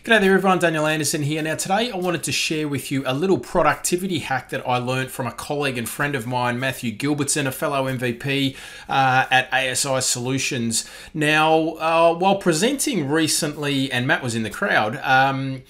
G'day there everyone, Daniel Anderson here. Now today I wanted to share with you a little productivity hack that I learned from a colleague and friend of mine, Matthew Gilbertson, a fellow MVP uh, at ASI Solutions. Now, uh, while presenting recently, and Matt was in the crowd, um,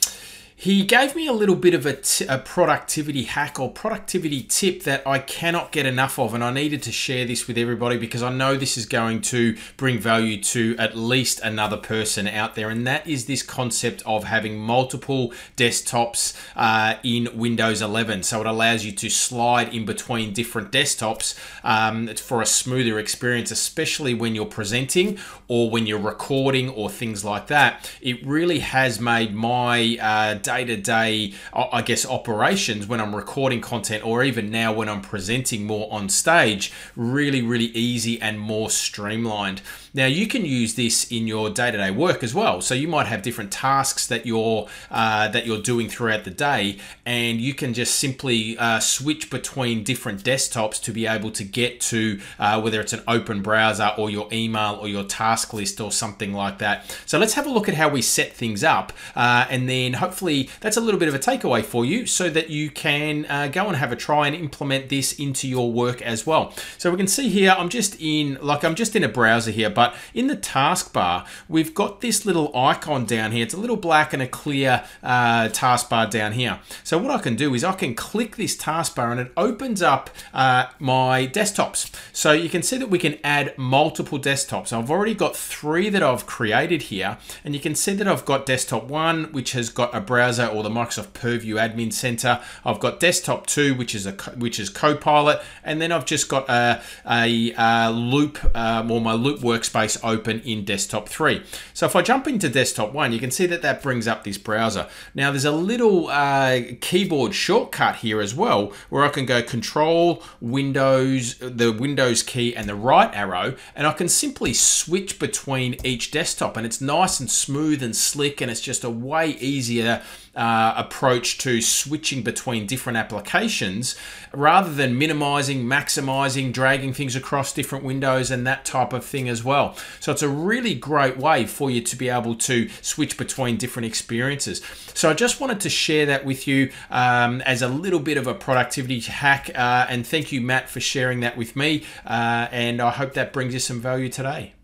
he gave me a little bit of a, productivity hack or productivity tip that I cannot get enough of, and I needed to share this with everybody because I know this is going to bring value to at least another person out there, and that is this concept of having multiple desktops uh, in Windows 11. So it allows you to slide in between different desktops um, for a smoother experience, especially when you're presenting or when you're recording or things like that. It really has made my uh, day to day, I guess, operations when I'm recording content or even now when I'm presenting more on stage really, really easy and more streamlined. Now, you can use this in your day to day work as well. So you might have different tasks that you're uh, that you're doing throughout the day, and you can just simply uh, switch between different desktops to be able to get to uh, whether it's an open browser or your email or your task list or something like that. So let's have a look at how we set things up, uh, and then hopefully that's a little bit of a takeaway for you so that you can uh, go and have a try and implement this into your work as well. So we can see here, I'm just in, like I'm just in a browser here, but in the taskbar, we've got this little icon down here. It's a little black and a clear uh, taskbar down here. So what I can do is I can click this taskbar and it opens up uh, my desktops. So you can see that we can add multiple desktops. I've already got three that I've created here, and you can see that I've got desktop one, which has got a browser or the Microsoft Purview Admin Center. I've got Desktop 2, which is a which is Copilot, and then I've just got a, a, a Loop um, or my Loop workspace open in Desktop 3. So if I jump into Desktop 1, you can see that that brings up this browser. Now there's a little uh, keyboard shortcut here as well, where I can go Control, Windows, the Windows key, and the right arrow, and I can simply switch between each desktop, and it's nice and smooth and slick, and it's just a way easier uh, approach to switching between different applications rather than minimizing, maximizing, dragging things across different windows and that type of thing as well. So it's a really great way for you to be able to switch between different experiences. So I just wanted to share that with you um, as a little bit of a productivity hack. Uh, and thank you, Matt, for sharing that with me. Uh, and I hope that brings you some value today.